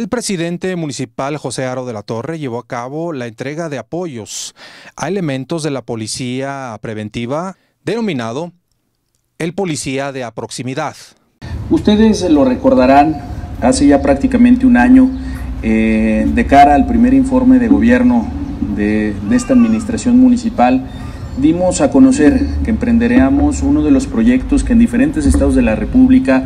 El presidente municipal José Aro de la Torre llevó a cabo la entrega de apoyos a elementos de la policía preventiva denominado el policía de proximidad. Ustedes lo recordarán hace ya prácticamente un año eh, de cara al primer informe de gobierno de, de esta administración municipal dimos a conocer que emprenderíamos uno de los proyectos que en diferentes estados de la República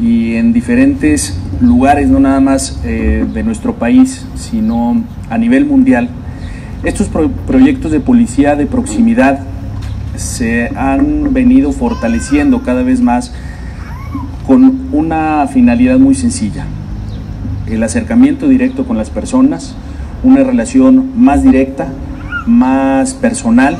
y en diferentes lugares, no nada más eh, de nuestro país, sino a nivel mundial, estos proyectos de policía de proximidad se han venido fortaleciendo cada vez más con una finalidad muy sencilla, el acercamiento directo con las personas, una relación más directa, más personal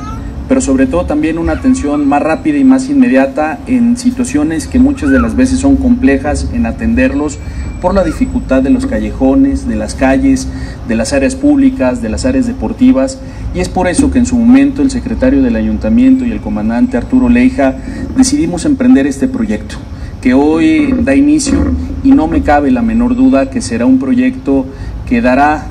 pero sobre todo también una atención más rápida y más inmediata en situaciones que muchas de las veces son complejas en atenderlos por la dificultad de los callejones, de las calles, de las áreas públicas, de las áreas deportivas. Y es por eso que en su momento el secretario del ayuntamiento y el comandante Arturo Leija decidimos emprender este proyecto, que hoy da inicio y no me cabe la menor duda que será un proyecto que dará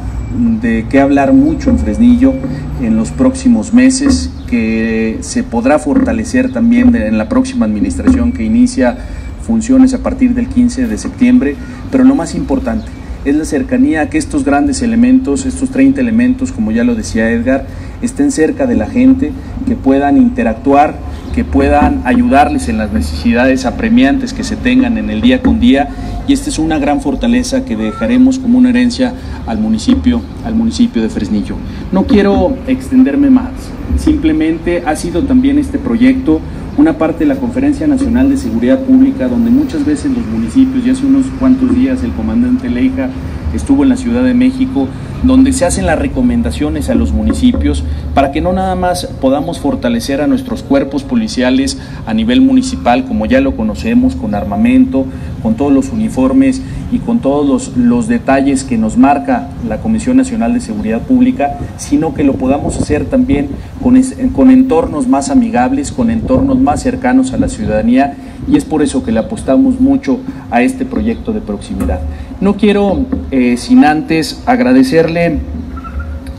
de qué hablar mucho en Fresnillo en los próximos meses, que se podrá fortalecer también en la próxima administración que inicia funciones a partir del 15 de septiembre, pero lo más importante es la cercanía a que estos grandes elementos, estos 30 elementos, como ya lo decía Edgar, estén cerca de la gente, que puedan interactuar, que puedan ayudarles en las necesidades apremiantes que se tengan en el día con día y esta es una gran fortaleza que dejaremos como una herencia al municipio, al municipio de Fresnillo. No quiero extenderme más, simplemente ha sido también este proyecto una parte de la Conferencia Nacional de Seguridad Pública, donde muchas veces los municipios, y hace unos cuantos días el comandante Leija estuvo en la Ciudad de México, donde se hacen las recomendaciones a los municipios para que no nada más podamos fortalecer a nuestros cuerpos policiales a nivel municipal, como ya lo conocemos, con armamento, con todos los uniformes y con todos los, detalles que nos marca la Comisión Nacional de Seguridad Pública, sino que lo podamos hacer también con, con entornos más amigables, con entornos más cercanos a la ciudadanía y es por eso que le apostamos mucho a este proyecto de proximidad. No quiero, eh, sin antes, agradecerle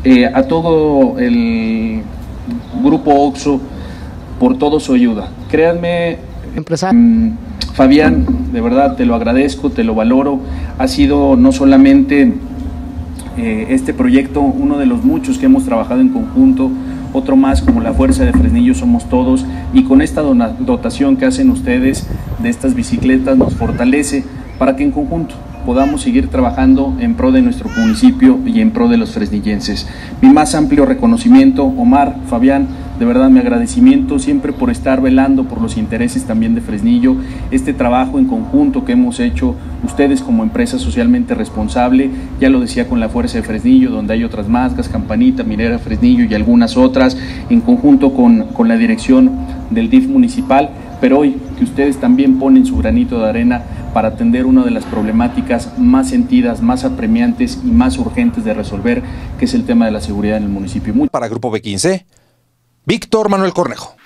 eh, a todo el grupo OXO por todo su ayuda. Créanme, mm, Fabián, de verdad te lo agradezco, te lo valoro. Ha sido no solamente eh, este proyecto, uno de los muchos que hemos trabajado en conjunto, otro más como la Fuerza de Fresnillo somos todos y con esta dotación que hacen ustedes de estas bicicletas nos fortalece para que en conjunto podamos seguir trabajando en pro de nuestro municipio y en pro de los fresnillenses. Mi más amplio reconocimiento, Omar, Fabián, de verdad mi agradecimiento siempre por estar velando por los intereses también de Fresnillo, este trabajo en conjunto que hemos hecho ustedes como empresa socialmente responsable, ya lo decía con la Fuerza de Fresnillo, donde hay otras máscaras, Campanita, Minera Fresnillo y algunas otras, en conjunto con, con la dirección del DIF municipal, pero hoy que ustedes también ponen su granito de arena para atender una de las problemáticas más sentidas, más apremiantes y más urgentes de resolver, que es el tema de la seguridad en el municipio. Para Grupo B15, Víctor Manuel Cornejo.